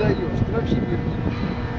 даешь, ты вообще мир не видишь.